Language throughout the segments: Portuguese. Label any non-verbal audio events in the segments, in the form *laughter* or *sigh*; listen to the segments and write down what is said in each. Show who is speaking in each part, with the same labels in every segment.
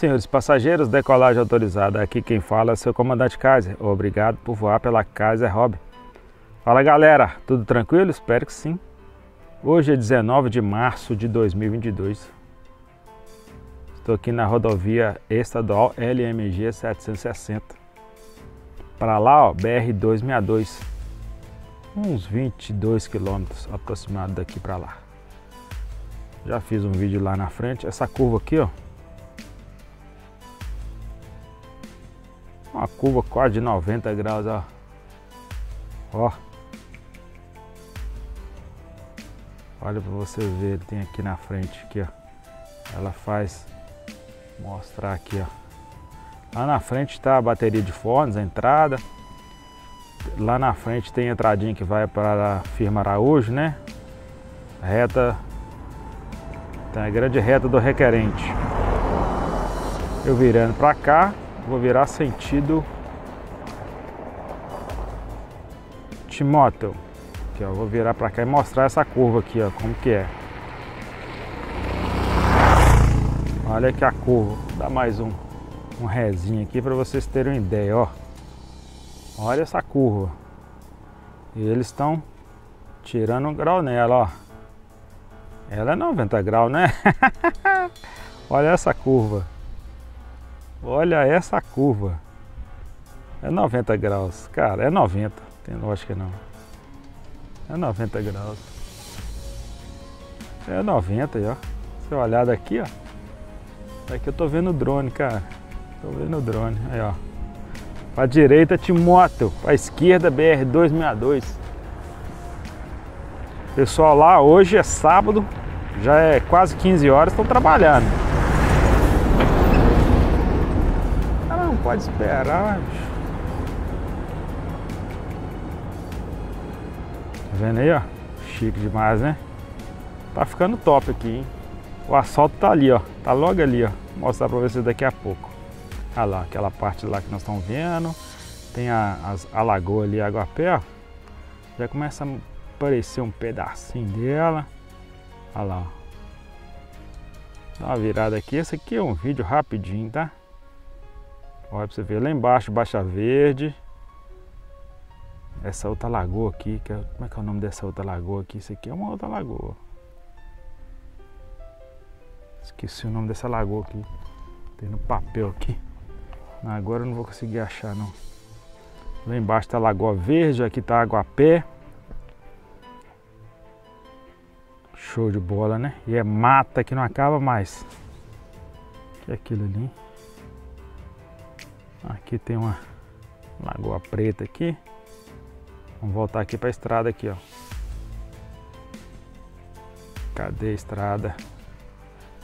Speaker 1: Senhores passageiros, decolagem autorizada. Aqui quem fala é seu comandante Kaiser. Obrigado por voar pela Kaiser Hobby. Fala galera, tudo tranquilo? Espero que sim. Hoje é 19 de março de 2022. Estou aqui na rodovia estadual LMG 760. Para lá, ó, BR 262. Uns 22 quilômetros aproximado daqui para lá. Já fiz um vídeo lá na frente. Essa curva aqui, ó, Uma curva quase de 90 graus, ó. Ó. Olha para você ver, tem aqui na frente, aqui, ó. Ela faz mostrar aqui, ó. Lá na frente está a bateria de fones, a entrada. Lá na frente tem a entradinha que vai para a firma Araújo, né? Reta. Tem a grande reta do requerente. Eu virando para cá, vou virar sentido Timóteo. Aqui, ó, vou virar para cá e mostrar essa curva aqui, ó, como que é. Olha aqui a curva. Vou dar mais um, um rezinho aqui para vocês terem uma ideia, ó. Olha essa curva. E eles estão tirando um grau nela, ó. Ela é 90 graus, né? *laughs* Olha essa curva. Olha essa curva. É 90 graus. Cara, é 90. Tem lógica não. É 90 graus. É 90 aí, ó. Se olhar daqui, ó. Daqui eu tô vendo o drone, cara. Tô vendo o drone. Aí, ó. Pra direita, Timóteo. Pra esquerda, BR-262. Pessoal lá, hoje é sábado. Já é quase 15 horas. Estão trabalhando. Pode esperar. Tá vendo aí, ó? Chique demais, né? Tá ficando top aqui, hein? O asfalto tá ali, ó. Tá logo ali, ó. Vou mostrar pra vocês daqui a pouco. Olha lá, aquela parte lá que nós estamos vendo. Tem a, as, a lagoa ali, água a pé, ó. Já começa a aparecer um pedacinho dela. Olha lá, ó. Dá uma virada aqui. Esse aqui é um vídeo rapidinho, tá? Olha pra você ver lá embaixo, Baixa Verde. Essa outra lagoa aqui, que é, como é que é o nome dessa outra lagoa aqui? Isso aqui é uma outra lagoa. Esqueci o nome dessa lagoa aqui. Tem no papel aqui. Agora eu não vou conseguir achar não. Lá embaixo tá a Lagoa Verde, aqui tá Água Pé. Show de bola, né? E é mata que não acaba mais. Que é aquilo ali. Aqui tem uma lagoa preta aqui. Vamos voltar aqui para a estrada aqui, ó. Cadê a estrada?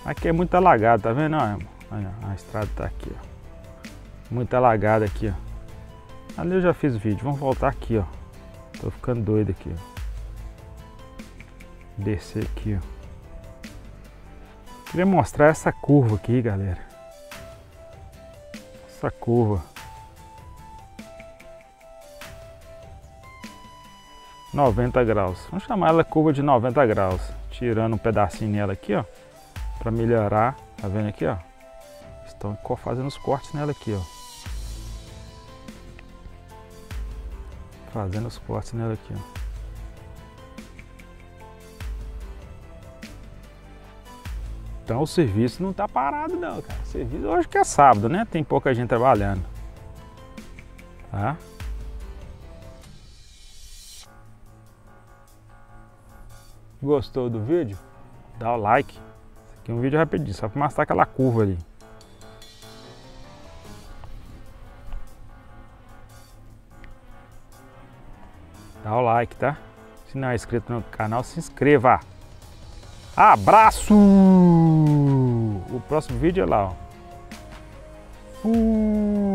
Speaker 1: Aqui é muito alagado, tá vendo? Olha, a estrada tá aqui, ó. Muito alagada aqui, ó. Ali eu já fiz vídeo. Vamos voltar aqui, ó. Tô ficando doido aqui, ó. Descer aqui, ó. Queria mostrar essa curva aqui, galera essa curva. 90 graus. Vamos chamar ela curva de 90 graus. Tirando um pedacinho nela aqui, ó. Pra melhorar. Tá vendo aqui, ó? Estão fazendo os cortes nela aqui, ó. Fazendo os cortes nela aqui, ó. Então o serviço não está parado não, cara. O serviço hoje que é sábado, né? Tem pouca gente trabalhando. Tá? Gostou do vídeo? Dá o like. Esse aqui é um vídeo rapidinho, só para mostrar aquela curva ali. Dá o like, tá? Se não é inscrito no canal, se inscreva. Abraço! Próximo vídeo é lá, ó. Uh.